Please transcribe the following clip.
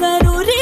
जरूरी